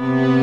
Mm-hmm.